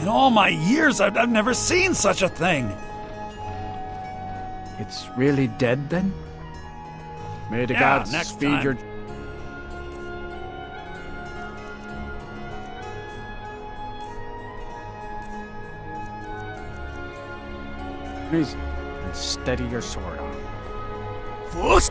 In all my years, I've, I've never seen such a thing. It's really dead then? May the Yeah, gods next speed time. your. And steady your sword on. Fus-